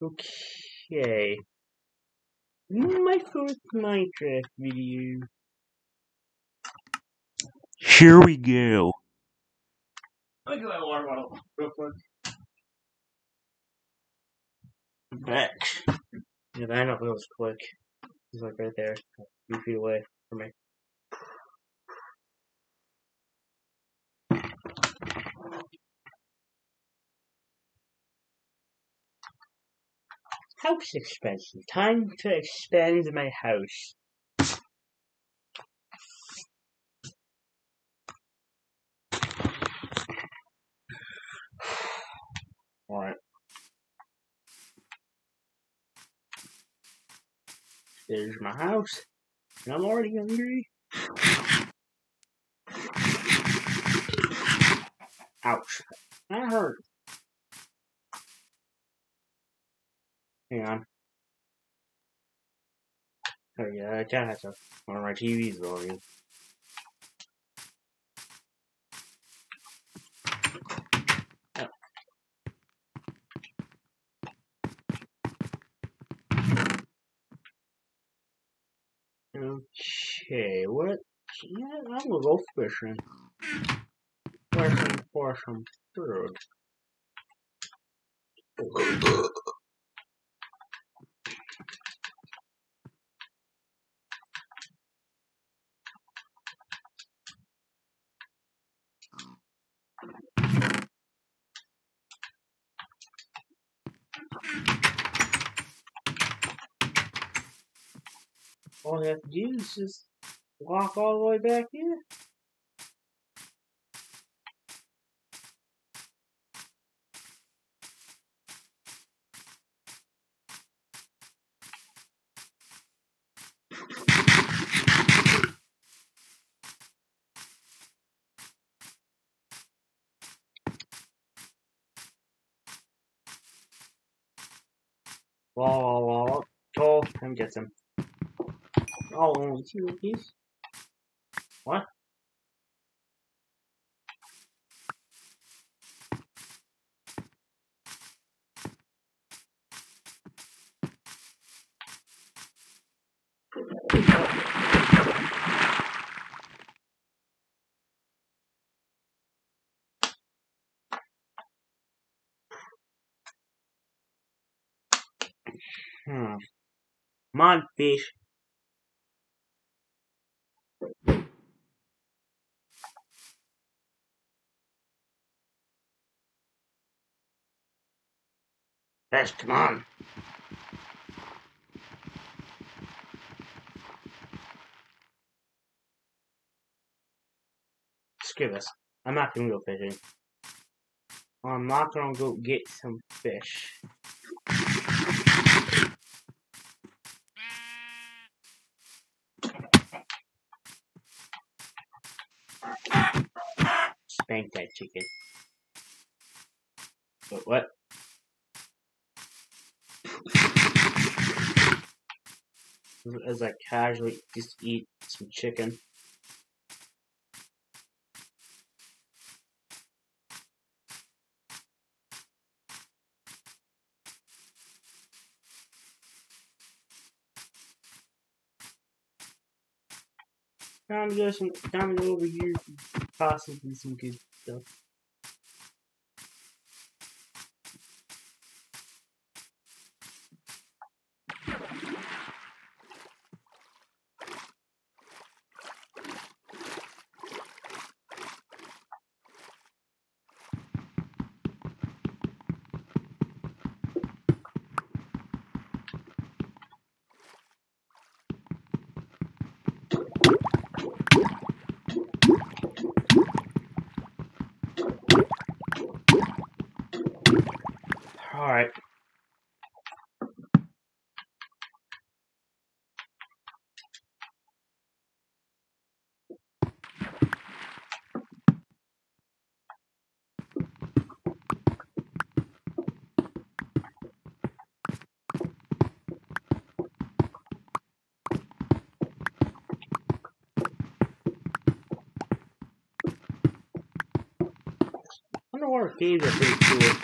Okay. My first Minecraft video. Here we go. Let me get my water bottle real quick. Back. Yeah, that know it was quick. He's like right there, a few feet away from me. House expenses. Time to expand my house. Alright. There's my house. And I'm already hungry. Ouch. That hurt. Hang on. Oh yeah, I kinda have to. One of my TV's going. Okay, what? Yeah, I'm gonna go fishing. Fishing for some food. Is just walk all the way back here. Wall, wall, wall. Oh, come get him. Oh, only two rupees? What? Hmm. Come Fish, come on. Screw this. I'm not gonna go fishing. I'm not gonna go get some fish. Spank that chicken. But what? As I casually just eat some chicken. Time to go some time to go over here possibly some good stuff. Alright. Caves are pretty cool.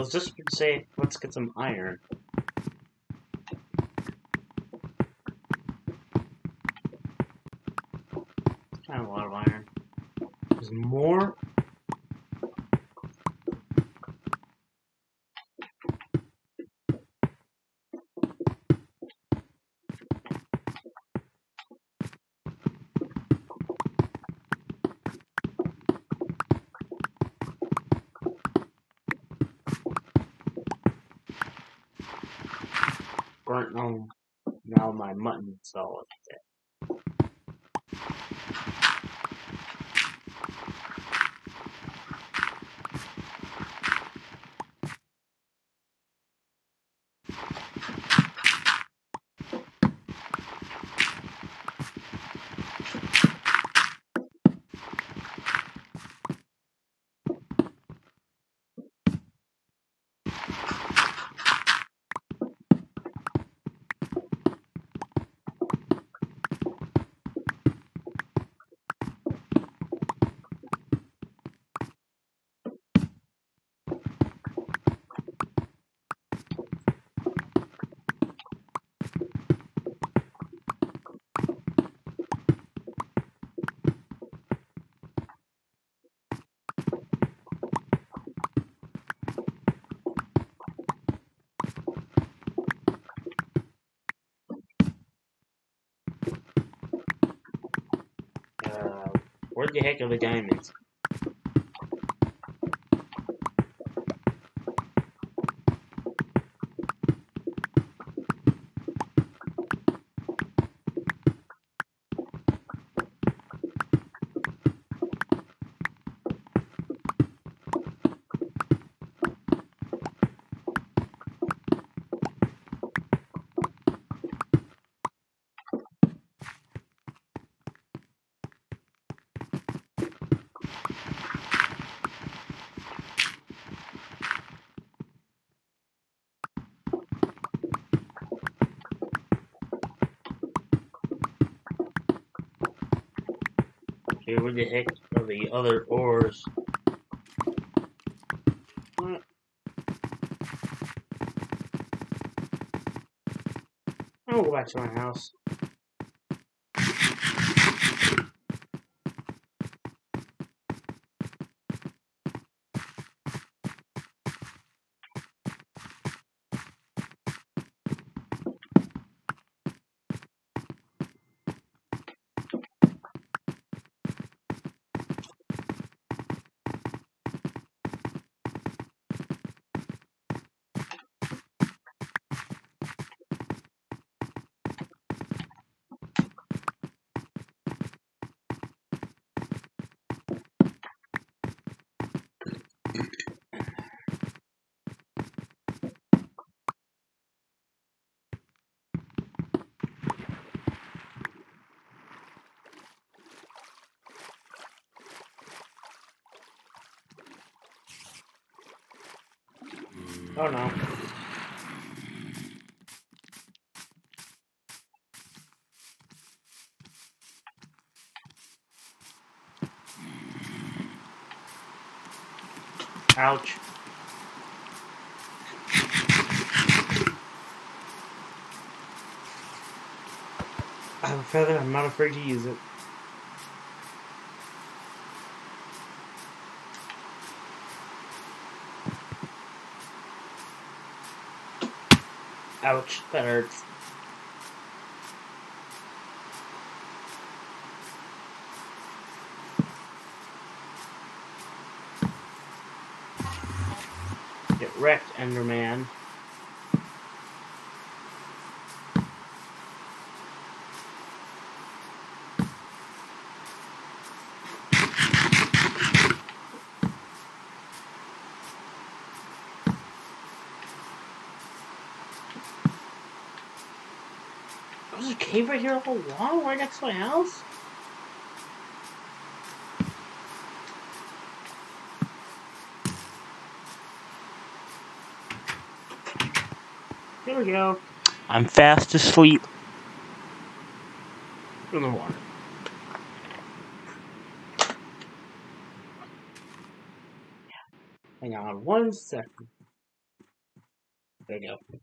Let's just say, let's get some iron. Kind of a lot of iron. There's more. Where the heck are the diamonds? Where the heck are the other ores? What? I'll go back to my house. Oh no. Ouch. I have a feather, I'm not afraid to use it. Ouch, that hurts. Get wrecked, Enderman. There's a cave right here all along, right next to my house? Here we go. I'm fast asleep. In the water. Hang on one second. There you go.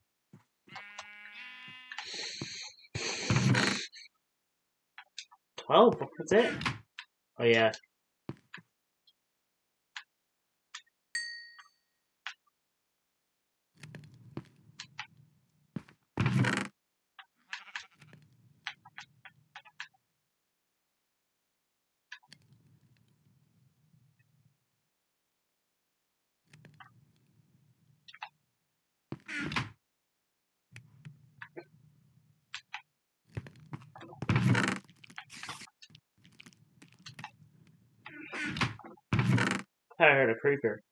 Twelve. That's it. Oh yeah. I heard a creeper.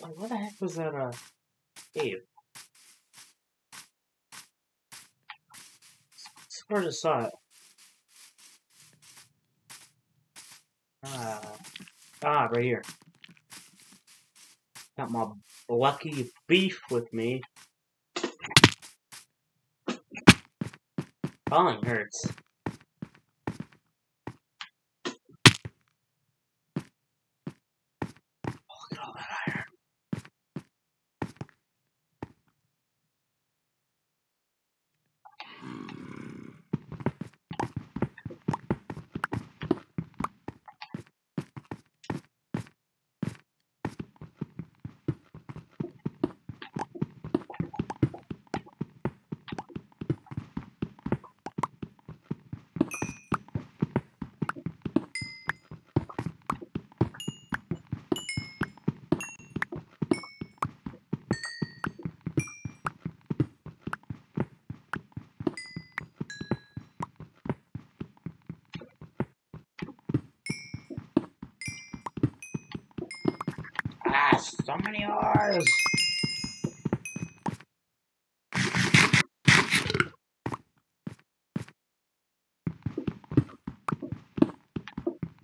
What, the heck was that, uh, cave? Swear to saw it. Ah, ah, right here. Got my lucky beef with me. Falling hurts. Look at all that iron. Ah, so many R's.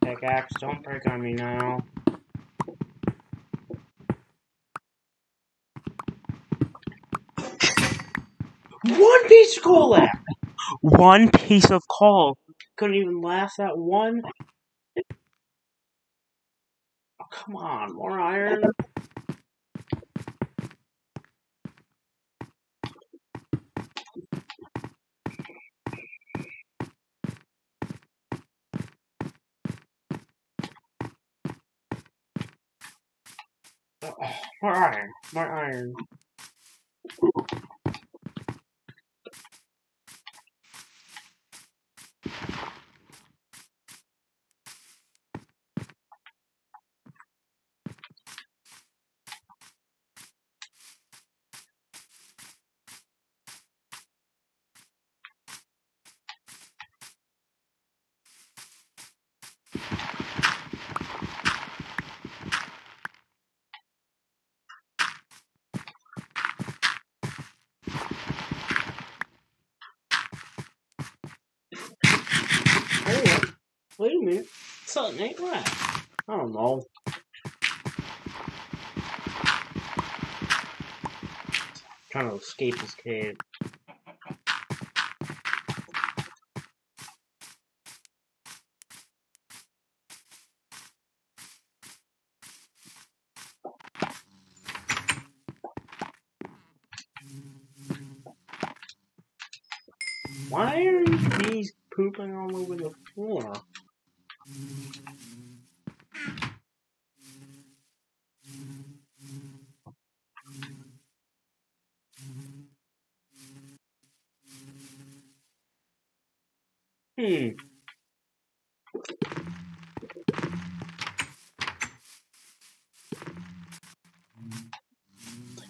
Pickaxe, don't break on me now. One piece of coal left! One piece of coal. Couldn't even last that one? Oh, come on, more iron. Oh, more iron, more iron. Oh, wait a minute. Something ain't right. I don't know. Trying to escape this cave.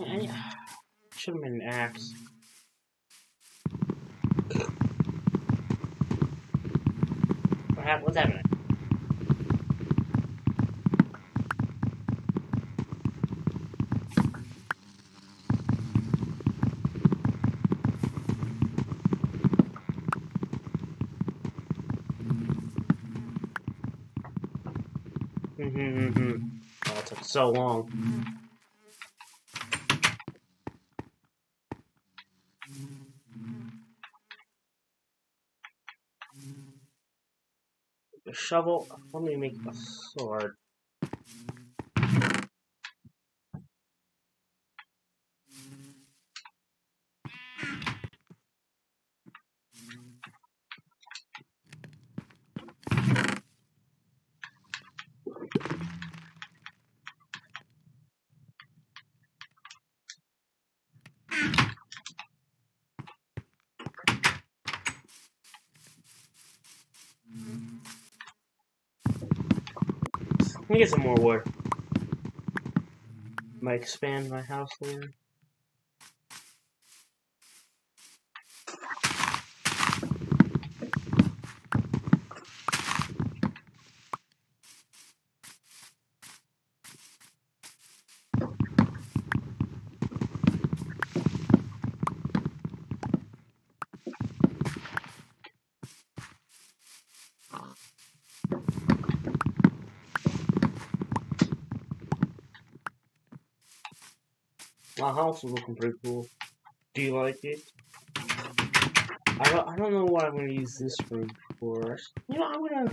Should have been an axe. What happened? What's happening? Mm-hmm, mm-hmm. Oh, took so long. Mm-hmm. Shovel. Let me make a sword. Let get some more wood. Might expand my house later. My house is looking pretty cool. Do you like it? I don't, I don't know what I'm gonna use this room for. You know, I'm gonna.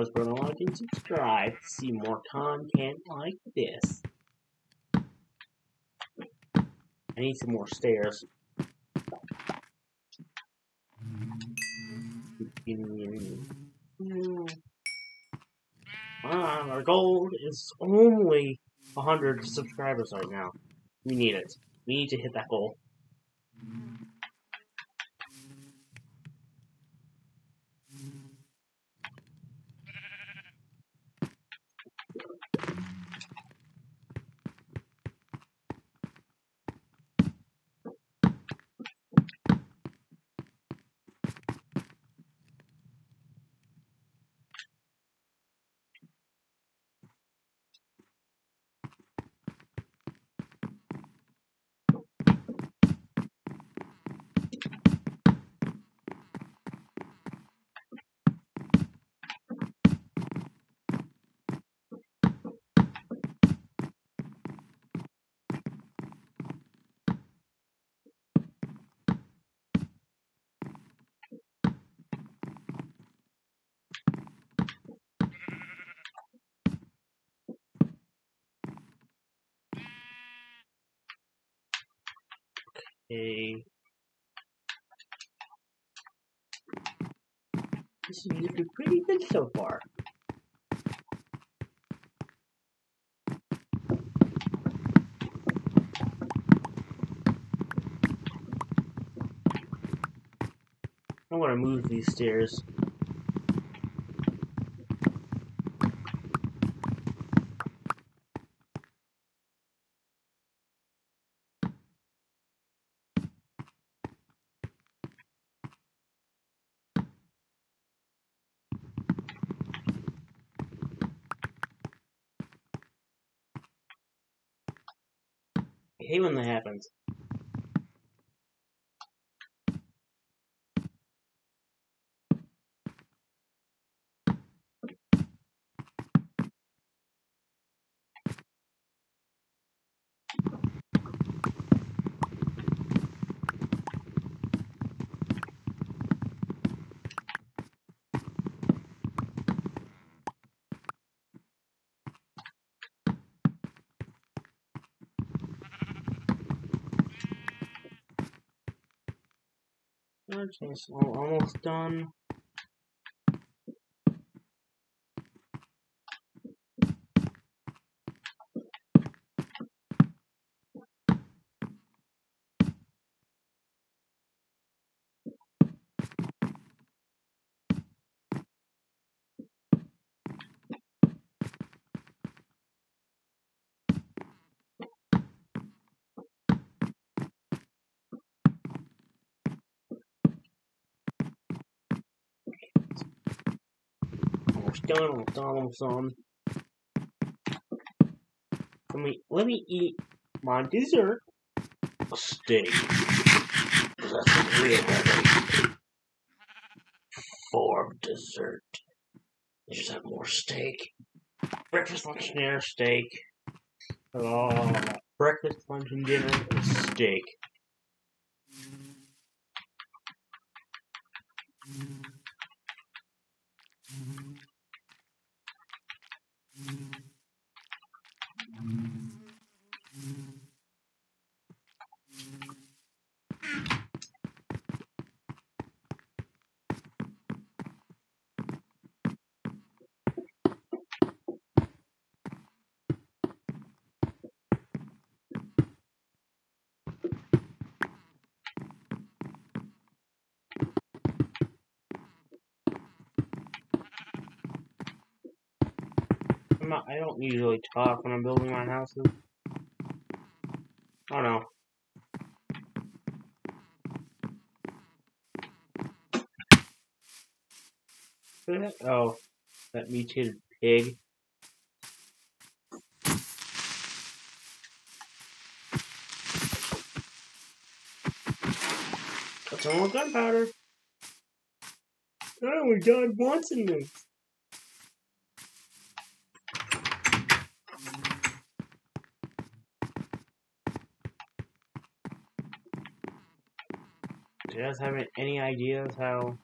Guys, better like and subscribe to see more content like this. I need some more stairs. Ah, our goal is only 100 subscribers right now. We need it. We need to hit that goal. A this is looking pretty good so far. I want to move these stairs. It's al- almost done. Almost done. Let me let me eat my dessert. A steak. That's the real heavy. For dessert. Just have more steak. Breakfast, lunch, dinner, steak. Uh, breakfast, lunch, and dinner steak. I'm not, I don't usually talk when I'm building my houses. Oh no. That? Oh, that mutated pig. Some more gunpowder. Oh, we got Watson this. Do you guys have any ideas how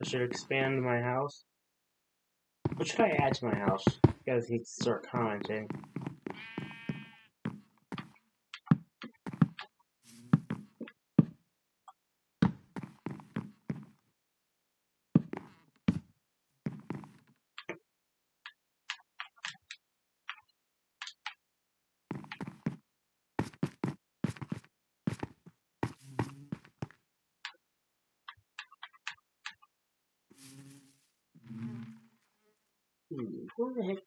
I should expand my house? What should I add to my house? You guys need to start commenting. Hmm, where the heck?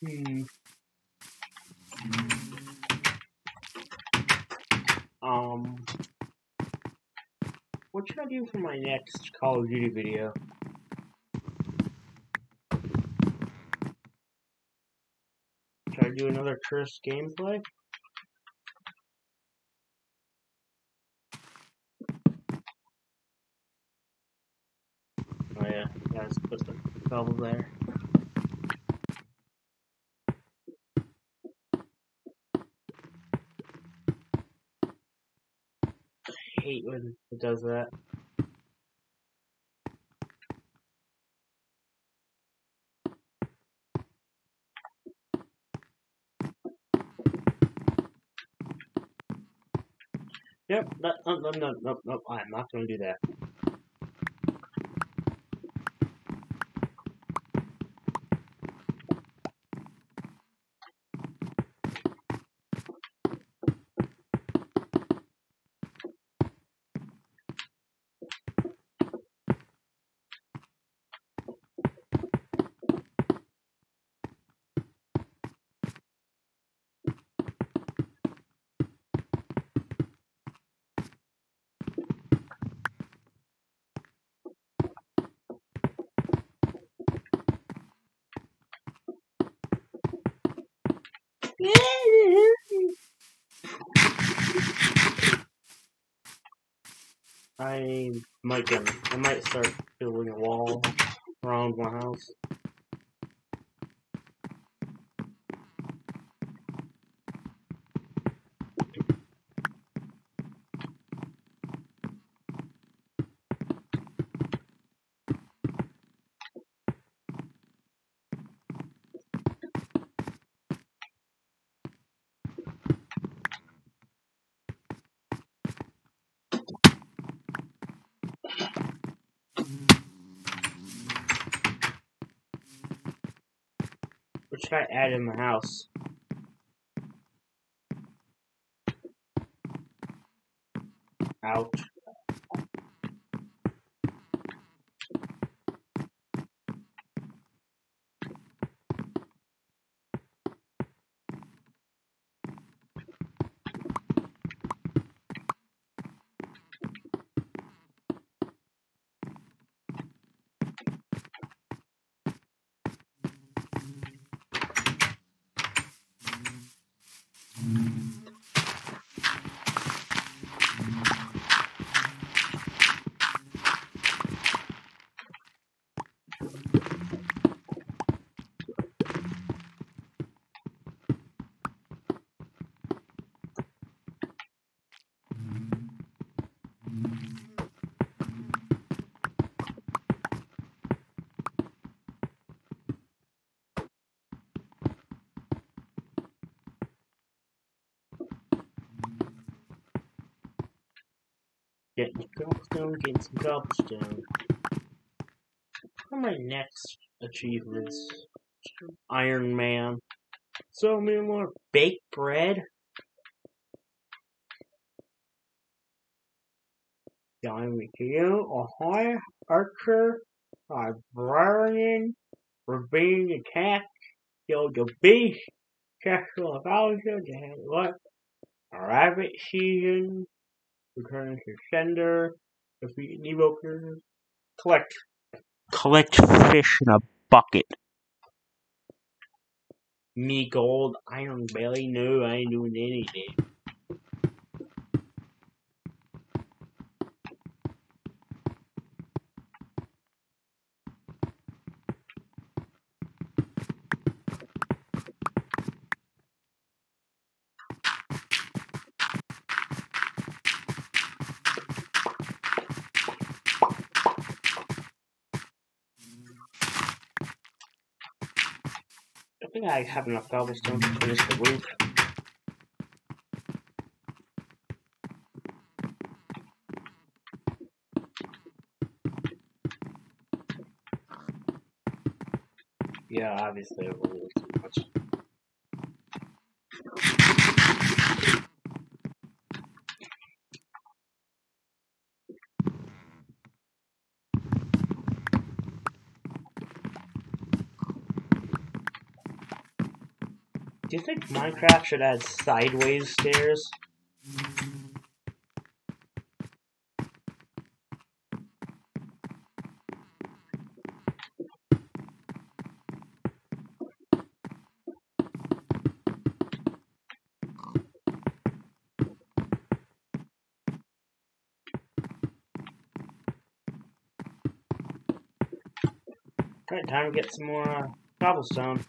Hmm. Um. What should I do for my next Call of Duty video? Should I do another cursed gameplay? Oh yeah, guys, put the bubble there. Hate when it does that. Yep, that, no, no, no, no, no, I'm not gonna do that. I might I might start building a wall around my house. Add in Ouch. Getting cobblestone, getting some cobblestone. Are my next achievements? Iron Man. So many more baked bread. Diamond Hero, Ahoy, Archer, Librarian, Rebellion Attack, Kill the Beast, Sexual Apology, what? Rabbit Season, Return to Sender, Defeat Evokers, Collect. Collect fish in a bucket. Me Gold, Iron Belly, no, I ain't doing anything. I have enough cobblestone to finish the roof. Yeah, obviously it was a little too much. Do you think Minecraft should add sideways stairs? Alright, time to get some more uh, cobblestone.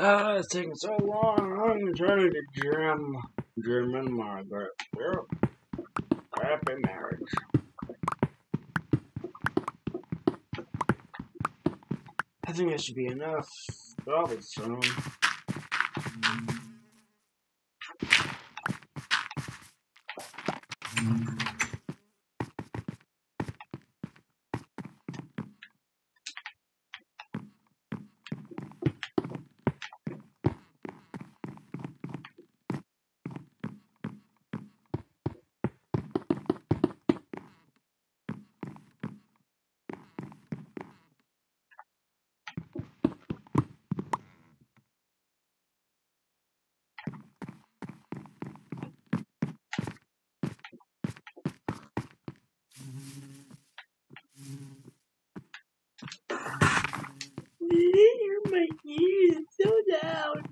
Ah, it's taking so long. I'm trying to Jim. Jim and Margaret. Yep. Happy marriage. I think that should be enough. Cobblestone. my ears so down.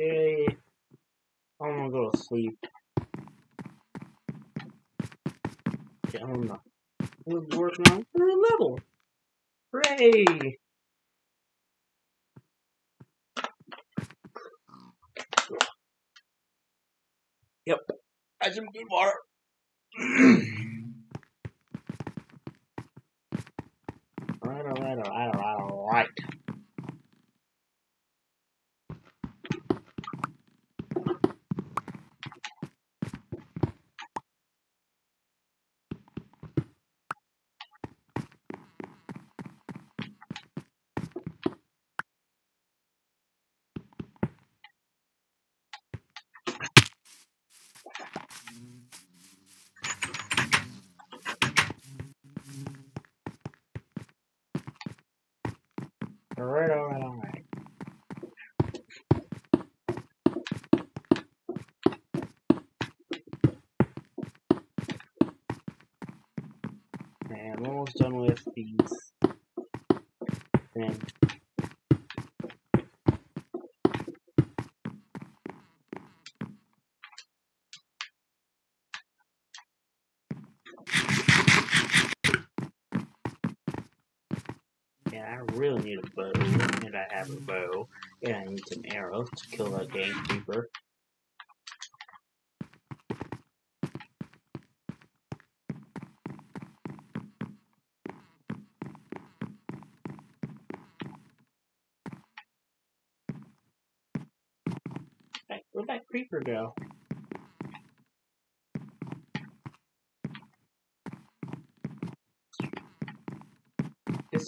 Okay. I'm gonna go to sleep. Okay, I'm gonna we're working on third level. Hooray! Yep. Had some good water. alright, alright, alright, alright, alright. Alright, alright, alright. Okay, I'm almost done with these things. Yeah, I really need a bow, and I have a bow, and I need some arrows to kill that gamekeeper. Hey, where'd that creeper go?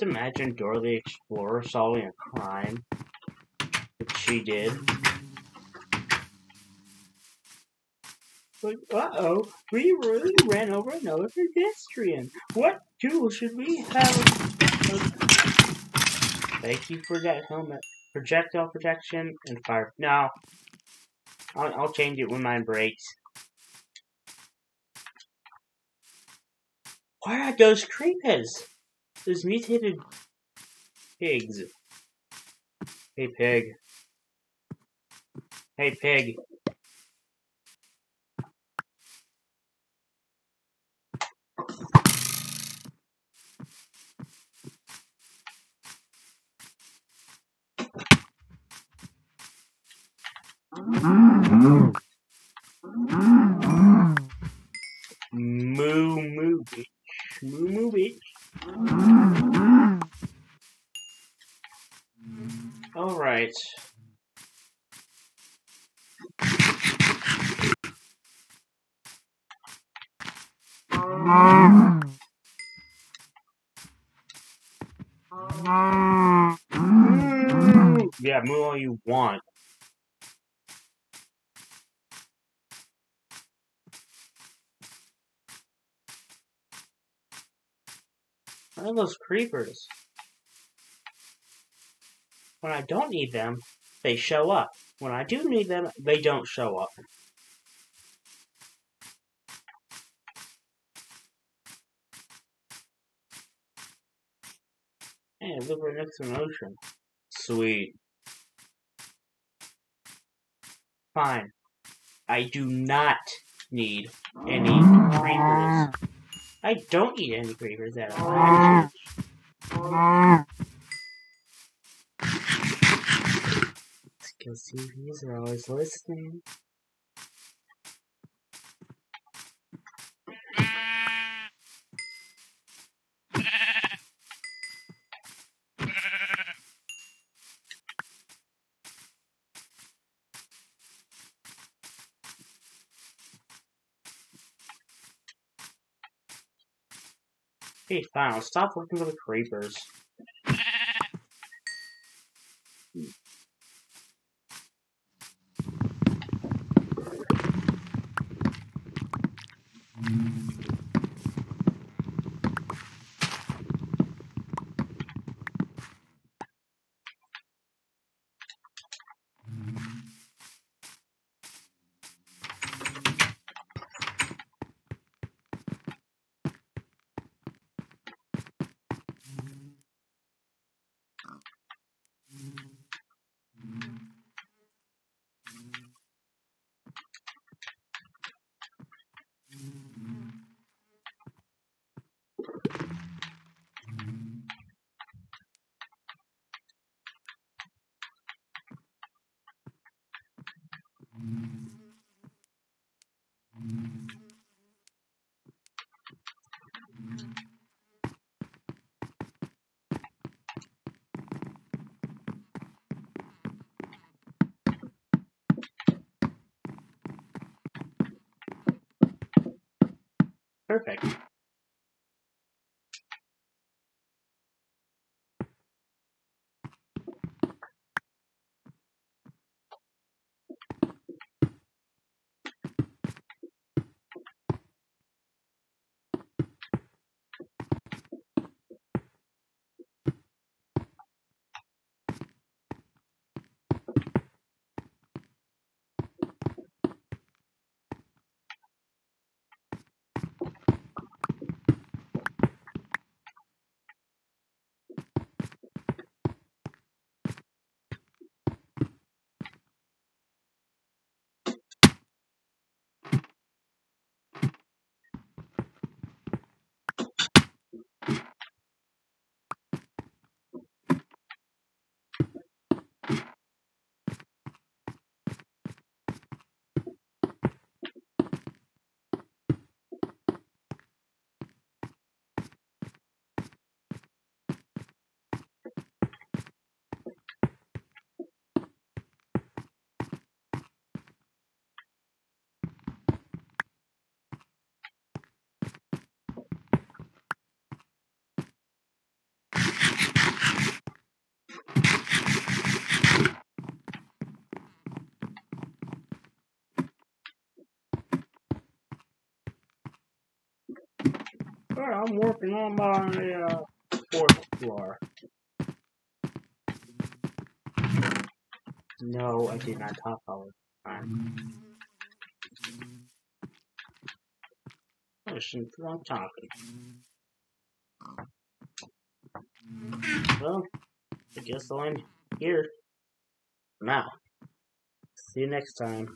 Imagine Dora the Explorer solving a crime that she did. Like, uh-oh, we really ran over another pedestrian. What tool should we have? Thank you for that helmet. Projectile protection and fire. No. I'll, I'll change it when mine breaks. Where are those creepers? Those mutated pigs. Hey, pig. Hey, pig. Move all you want. Where are those creepers? When I don't need them, they show up. When I do need them, they don't show up. Hey, look, we're next to an ocean. Sweet. Fine. I do not need any creepers. I don't need any creepers at all. Because TVs are always listening. Hey, fine, stop working for the creepers. Perfect. Well, I'm working on my uh, fourth floor. No, I did not talk all the time. Listen, I'm talking. Well, I guess I'm here. Now. See you next time.